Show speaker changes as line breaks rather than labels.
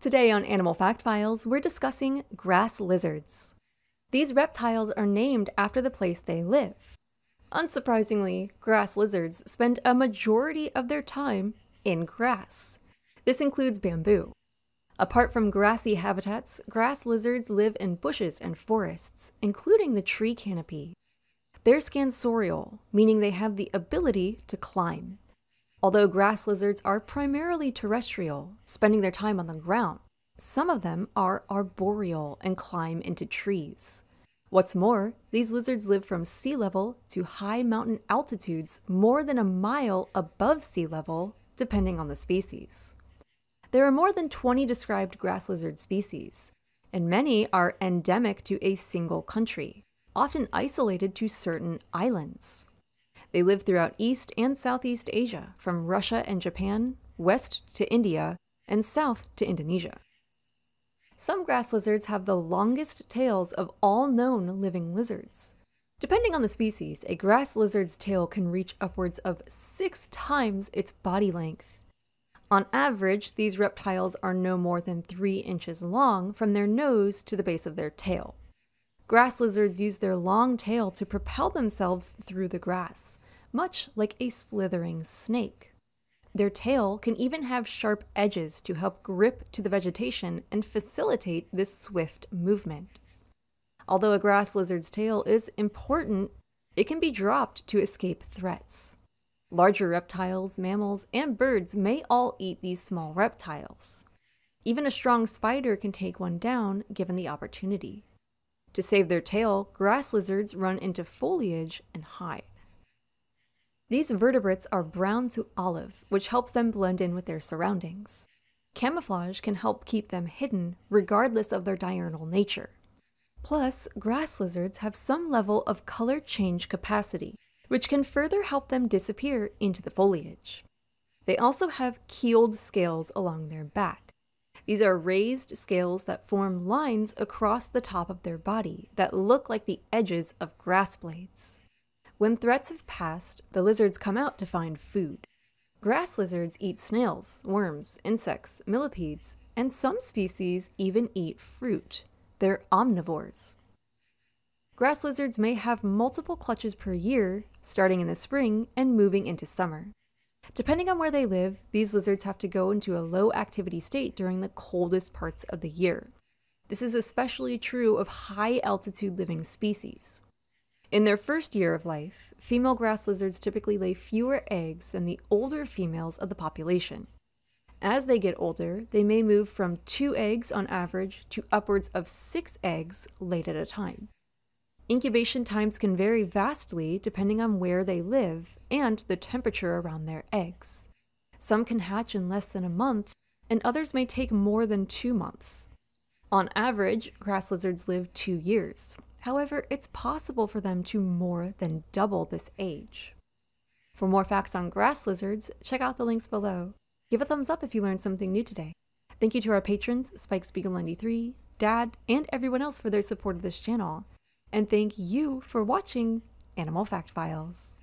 Today on Animal Fact Files, we're discussing grass lizards. These reptiles are named after the place they live. Unsurprisingly, grass lizards spend a majority of their time in grass. This includes bamboo. Apart from grassy habitats, grass lizards live in bushes and forests, including the tree canopy. They're scansorial, meaning they have the ability to climb. Although grass lizards are primarily terrestrial, spending their time on the ground, some of them are arboreal and climb into trees. What's more, these lizards live from sea level to high mountain altitudes more than a mile above sea level, depending on the species. There are more than 20 described grass lizard species, and many are endemic to a single country, often isolated to certain islands. They live throughout East and Southeast Asia, from Russia and Japan, west to India, and south to Indonesia. Some grass lizards have the longest tails of all known living lizards. Depending on the species, a grass lizard's tail can reach upwards of six times its body length. On average, these reptiles are no more than three inches long from their nose to the base of their tail. Grass lizards use their long tail to propel themselves through the grass, much like a slithering snake. Their tail can even have sharp edges to help grip to the vegetation and facilitate this swift movement. Although a grass lizard's tail is important, it can be dropped to escape threats. Larger reptiles, mammals, and birds may all eat these small reptiles. Even a strong spider can take one down given the opportunity. To save their tail, grass lizards run into foliage and hide. These vertebrates are brown to olive, which helps them blend in with their surroundings. Camouflage can help keep them hidden regardless of their diurnal nature. Plus, grass lizards have some level of color change capacity, which can further help them disappear into the foliage. They also have keeled scales along their back. These are raised scales that form lines across the top of their body that look like the edges of grass blades. When threats have passed, the lizards come out to find food. Grass lizards eat snails, worms, insects, millipedes, and some species even eat fruit. They're omnivores. Grass lizards may have multiple clutches per year, starting in the spring and moving into summer. Depending on where they live, these lizards have to go into a low activity state during the coldest parts of the year. This is especially true of high altitude living species. In their first year of life, female grass lizards typically lay fewer eggs than the older females of the population. As they get older, they may move from two eggs on average to upwards of six eggs laid at a time. Incubation times can vary vastly depending on where they live and the temperature around their eggs. Some can hatch in less than a month, and others may take more than two months. On average, grass lizards live two years. However, it's possible for them to more than double this age. For more facts on grass lizards, check out the links below. Give a thumbs up if you learned something new today. Thank you to our patrons, Spike Spiegel 93, Dad, and everyone else for their support of this channel and thank you for watching Animal Fact Files.